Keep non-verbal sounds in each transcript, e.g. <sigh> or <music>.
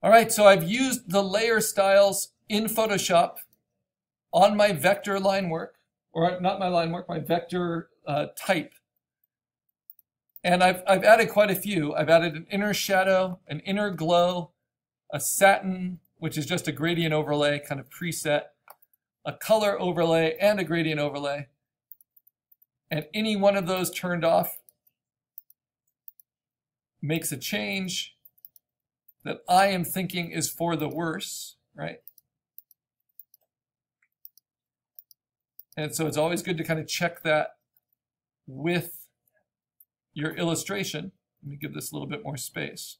All right, so I've used the layer styles in Photoshop on my vector line work, or not my line work, my vector uh, type. And I've, I've added quite a few. I've added an inner shadow, an inner glow, a satin, which is just a gradient overlay kind of preset, a color overlay, and a gradient overlay. And any one of those turned off makes a change that I am thinking is for the worse, right? And so it's always good to kind of check that with your illustration. Let me give this a little bit more space.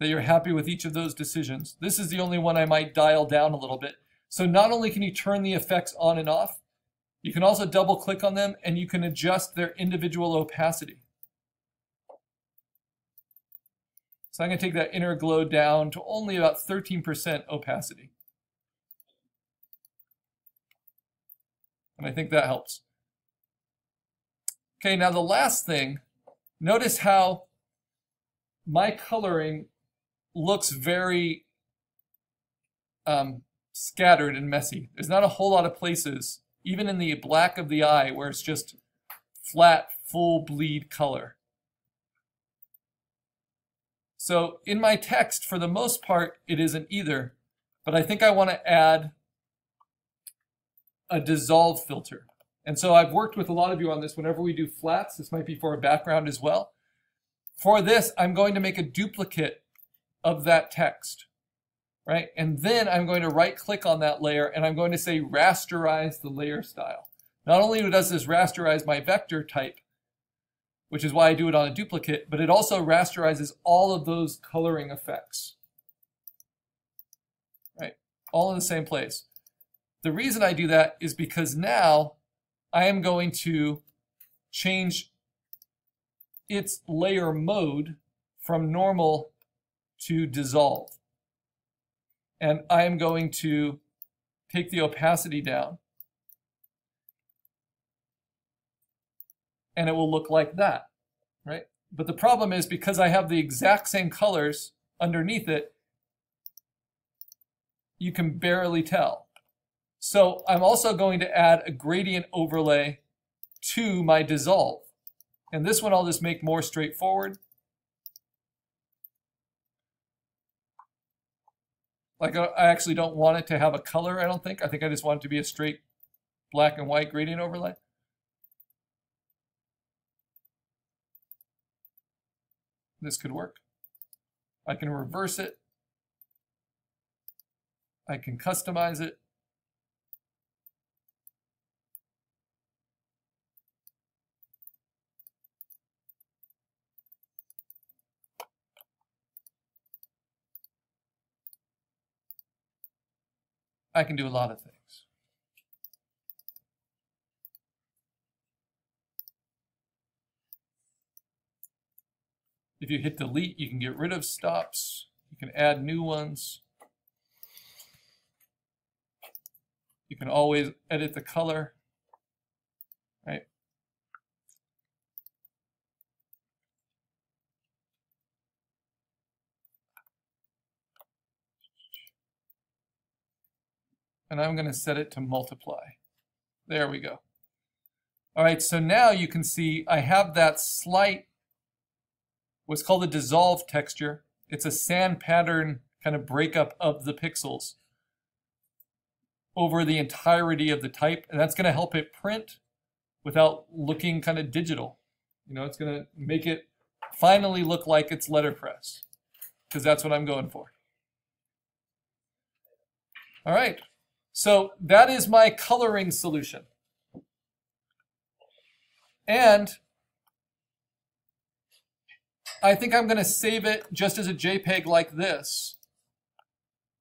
That you're happy with each of those decisions. This is the only one I might dial down a little bit. So not only can you turn the effects on and off, you can also double click on them and you can adjust their individual opacity. So I'm going to take that inner glow down to only about 13% opacity. And I think that helps. Okay, now the last thing, notice how my coloring looks very um, scattered and messy. There's not a whole lot of places, even in the black of the eye, where it's just flat, full bleed color. So in my text, for the most part, it isn't either, but I think I want to add a dissolve filter. And so I've worked with a lot of you on this whenever we do flats. This might be for a background as well. For this, I'm going to make a duplicate of that text, right? And then I'm going to right click on that layer and I'm going to say rasterize the layer style. Not only does this rasterize my vector type, which is why I do it on a duplicate, but it also rasterizes all of those coloring effects. Right? All in the same place. The reason I do that is because now I am going to change its layer mode from normal to dissolve. And I am going to take the opacity down and it will look like that, right? But the problem is because I have the exact same colors underneath it, you can barely tell. So I'm also going to add a gradient overlay to my dissolve. And this one I'll just make more straightforward. Like I actually don't want it to have a color, I don't think. I think I just want it to be a straight black and white gradient overlay. This could work. I can reverse it. I can customize it. I can do a lot of things. If you hit delete, you can get rid of stops. You can add new ones. You can always edit the color, right? And I'm going to set it to multiply. There we go. All right, so now you can see I have that slight what's called a dissolve texture. It's a sand pattern kind of breakup of the pixels over the entirety of the type. And that's going to help it print without looking kind of digital. You know, it's going to make it finally look like it's letterpress because that's what I'm going for. All right. So that is my coloring solution. And I think I'm going to save it just as a JPEG like this.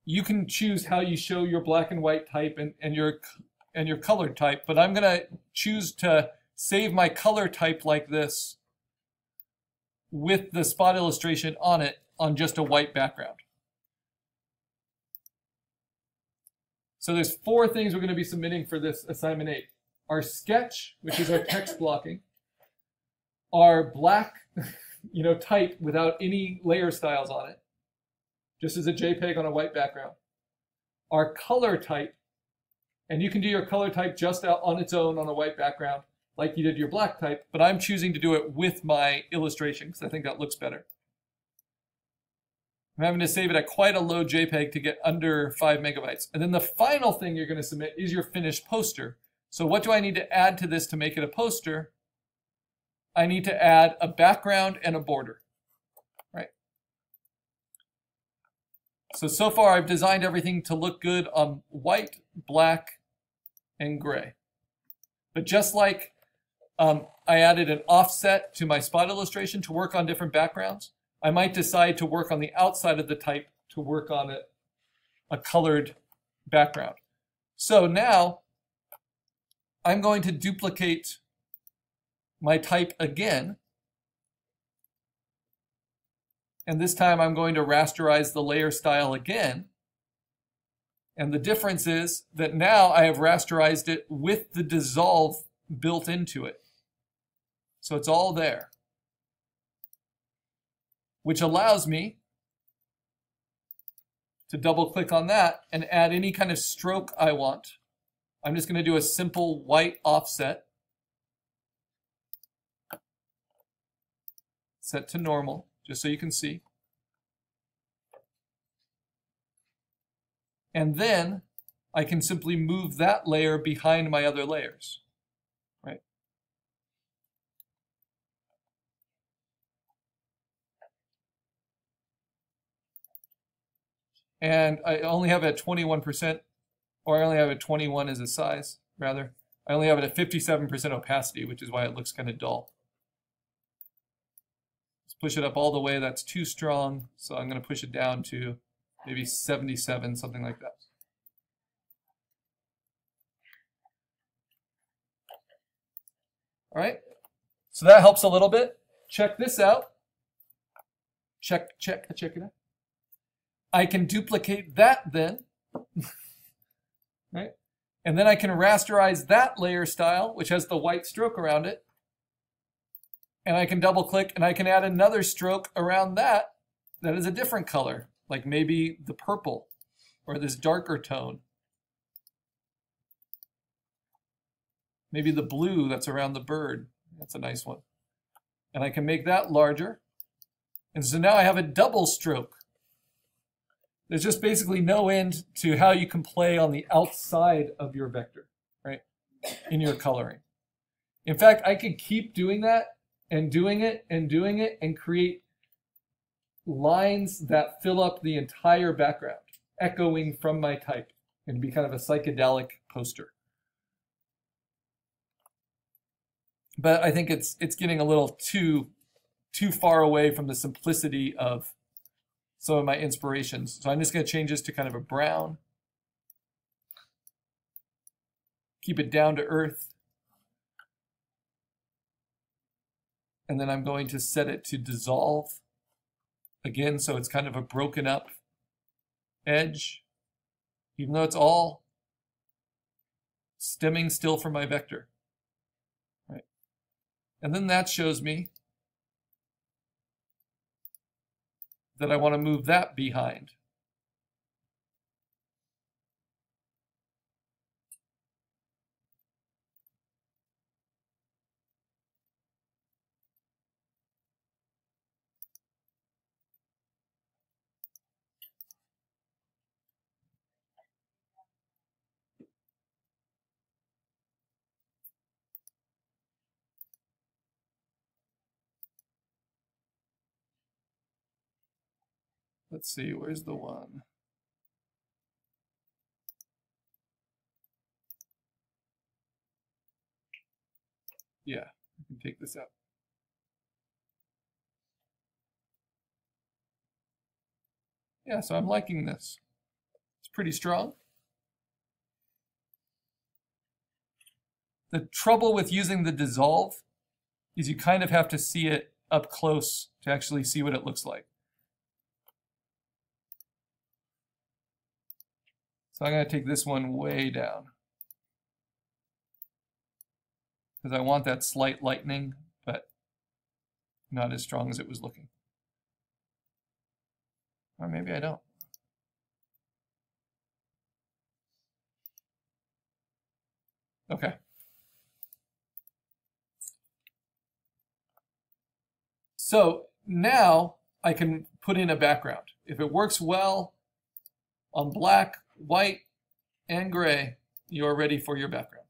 You can choose how you show your black and white type and, and your and your colored type, but I'm going to choose to save my color type like this with the spot illustration on it on just a white background. So there's four things we're going to be submitting for this assignment 8. Our sketch, which is our text blocking, our black <laughs> you know, type without any layer styles on it, just as a JPEG on a white background. Our color type, and you can do your color type just out on its own on a white background, like you did your black type, but I'm choosing to do it with my illustration because I think that looks better. I'm having to save it at quite a low JPEG to get under 5 megabytes. And then the final thing you're going to submit is your finished poster. So what do I need to add to this to make it a poster? I need to add a background and a border, right? So, so far I've designed everything to look good on white, black, and gray. But just like um, I added an offset to my spot illustration to work on different backgrounds, I might decide to work on the outside of the type to work on a, a colored background. So now I'm going to duplicate my type again. And this time I'm going to rasterize the layer style again. And the difference is that now I have rasterized it with the dissolve built into it. So it's all there which allows me to double click on that and add any kind of stroke I want. I'm just going to do a simple white offset. Set to normal, just so you can see. And then I can simply move that layer behind my other layers. Right? And I only have it at 21%, or I only have it 21 as a size, rather. I only have it at 57% opacity, which is why it looks kind of dull. Push it up all the way. That's too strong, so I'm going to push it down to maybe 77, something like that. All right, so that helps a little bit. Check this out. Check, check, check it out. I can duplicate that then, <laughs> right? And then I can rasterize that layer style, which has the white stroke around it. And I can double click and I can add another stroke around that that is a different color, like maybe the purple or this darker tone. Maybe the blue that's around the bird. That's a nice one. And I can make that larger. And so now I have a double stroke there's just basically no end to how you can play on the outside of your vector, right, in your coloring. In fact, I could keep doing that and doing it and doing it and create lines that fill up the entire background, echoing from my type, and be kind of a psychedelic poster. But I think it's it's getting a little too too far away from the simplicity of some of my inspirations. So I'm just going to change this to kind of a brown. Keep it down to earth. And then I'm going to set it to dissolve again, so it's kind of a broken up edge, even though it's all stemming still from my vector. Right. And then that shows me that I want to move that behind. Let's see, where's the one? Yeah, I can take this out. Yeah, so I'm liking this. It's pretty strong. The trouble with using the dissolve is you kind of have to see it up close to actually see what it looks like. So I'm going to take this one way down. Because I want that slight lightening, but not as strong as it was looking. Or maybe I don't. Okay. So now I can put in a background. If it works well on black, white, and gray, you're ready for your background.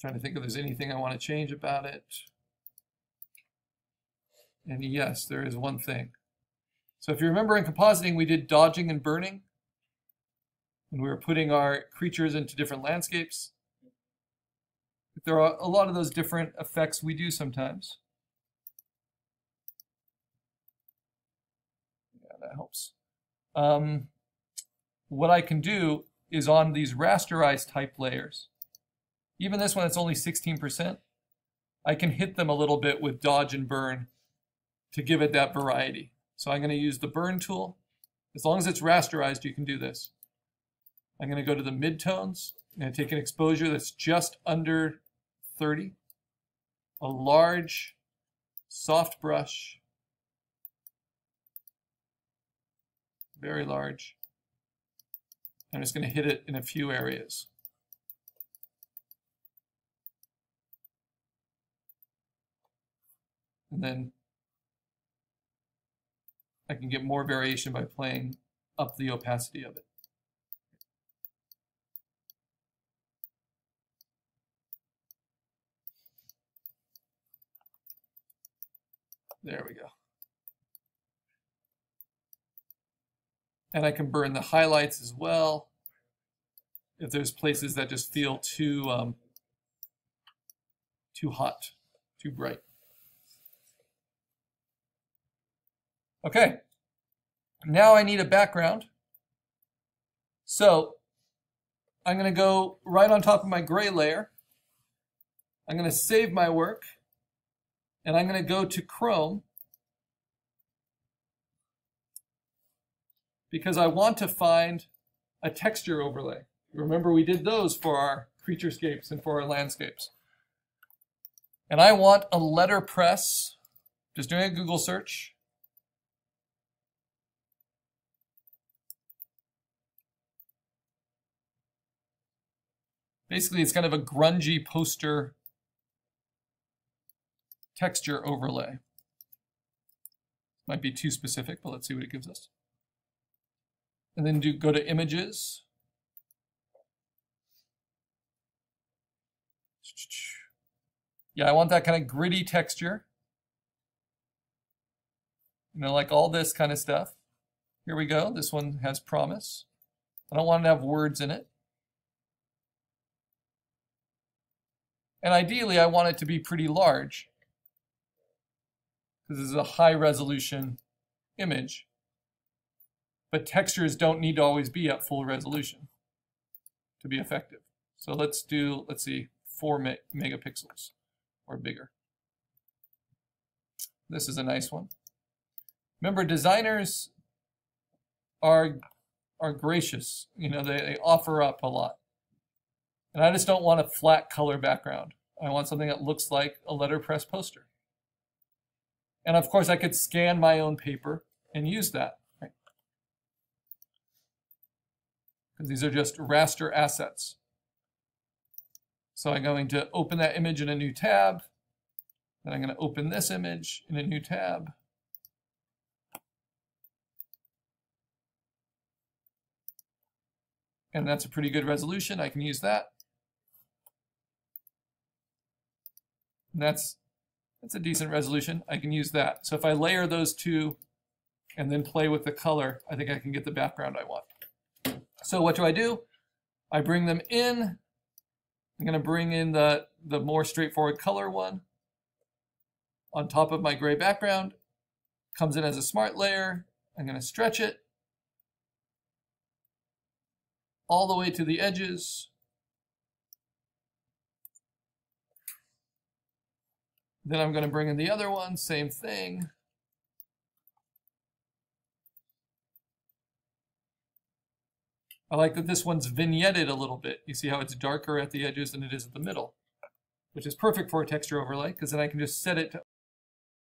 trying to think if there's anything I want to change about it. And yes, there is one thing. So if you remember in compositing, we did dodging and burning. And we were putting our creatures into different landscapes. There are a lot of those different effects we do sometimes. Yeah, that helps. Um, what I can do is on these rasterized type layers, even this one that's only 16%, I can hit them a little bit with dodge and burn to give it that variety. So I'm going to use the burn tool. As long as it's rasterized, you can do this. I'm going to go to the midtones. I'm going to take an exposure that's just under 30, a large soft brush, very large. I'm just going to hit it in a few areas. And then I can get more variation by playing up the opacity of it. There we go. And I can burn the highlights as well. If there's places that just feel too um, too hot, too bright. Okay, now I need a background. So I'm going to go right on top of my gray layer. I'm going to save my work and I'm going to go to Chrome because I want to find a texture overlay. Remember we did those for our creaturescapes and for our landscapes. And I want a letterpress, just doing a Google search. Basically, it's kind of a grungy poster texture overlay. Might be too specific, but let's see what it gives us. And then do go to images. Yeah, I want that kind of gritty texture. You know, like all this kind of stuff. Here we go. This one has promise. I don't want to have words in it. And ideally, I want it to be pretty large because this is a high resolution image. But textures don't need to always be at full resolution to be effective. So let's do, let's see, four me megapixels or bigger. This is a nice one. Remember, designers are are gracious. You know, they, they offer up a lot. And I just don't want a flat color background. I want something that looks like a letterpress poster. And of course, I could scan my own paper and use that. Right? Because these are just raster assets. So I'm going to open that image in a new tab. Then I'm going to open this image in a new tab. And that's a pretty good resolution. I can use that. And that's that's a decent resolution. I can use that. So if I layer those two and then play with the color, I think I can get the background I want. So what do I do? I bring them in. I'm going to bring in the, the more straightforward color one on top of my gray background. Comes in as a smart layer. I'm going to stretch it all the way to the edges. Then I'm going to bring in the other one, same thing. I like that this one's vignetted a little bit. You see how it's darker at the edges than it is at the middle. which is perfect for a texture overlay because then I can just set it to